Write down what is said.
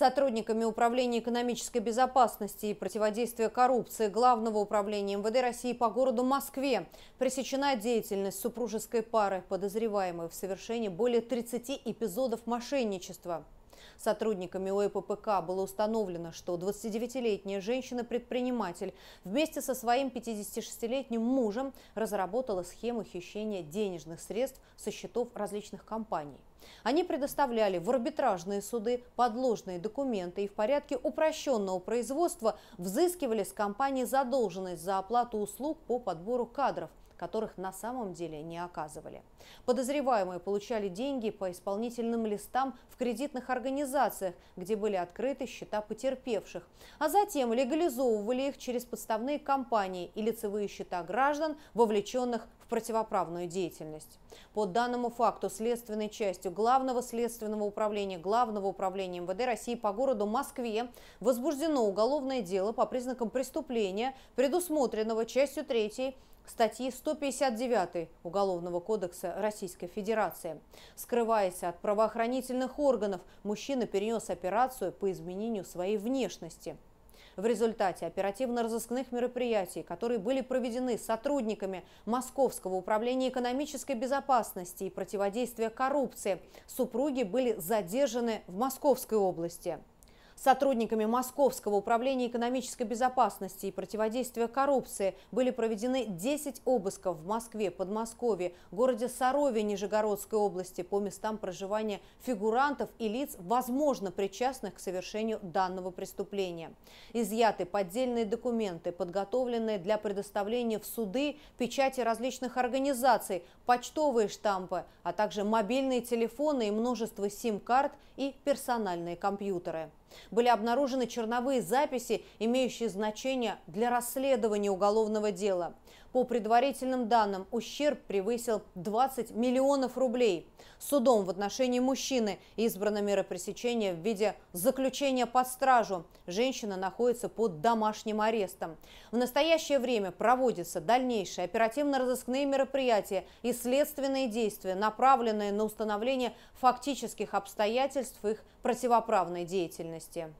Сотрудниками Управления экономической безопасности и противодействия коррупции Главного управления МВД России по городу Москве пресечена деятельность супружеской пары, подозреваемой в совершении более 30 эпизодов мошенничества. Сотрудниками ОЭППК было установлено, что 29-летняя женщина-предприниматель вместе со своим 56-летним мужем разработала схему хищения денежных средств со счетов различных компаний. Они предоставляли в арбитражные суды подложные документы и в порядке упрощенного производства взыскивали с компании задолженность за оплату услуг по подбору кадров, которых на самом деле не оказывали. Подозреваемые получали деньги по исполнительным листам в кредитных организациях, где были открыты счета потерпевших, а затем легализовывали их через подставные компании и лицевые счета граждан, вовлеченных в противоправную деятельность. По данному факту следственной частью Главного следственного управления Главного управления МВД России по городу Москве возбуждено уголовное дело по признакам преступления, предусмотренного частью 3 статьи 159 Уголовного кодекса Российской Федерации. Скрываясь от правоохранительных органов, мужчина перенес операцию по изменению своей внешности. В результате оперативно-розыскных мероприятий, которые были проведены сотрудниками Московского управления экономической безопасности и противодействия коррупции, супруги были задержаны в Московской области. Сотрудниками Московского управления экономической безопасности и противодействия коррупции были проведены 10 обысков в Москве, Подмосковье, городе Сарове Нижегородской области по местам проживания фигурантов и лиц, возможно, причастных к совершению данного преступления. Изъяты поддельные документы, подготовленные для предоставления в суды, печати различных организаций, почтовые штампы, а также мобильные телефоны и множество сим-карт и персональные компьютеры. Были обнаружены черновые записи, имеющие значение для расследования уголовного дела. По предварительным данным, ущерб превысил 20 миллионов рублей. Судом в отношении мужчины избрана мера пресечения в виде заключения под стражу. Женщина находится под домашним арестом. В настоящее время проводятся дальнейшие оперативно-розыскные мероприятия и следственные действия, направленные на установление фактических обстоятельств их противоправной деятельности.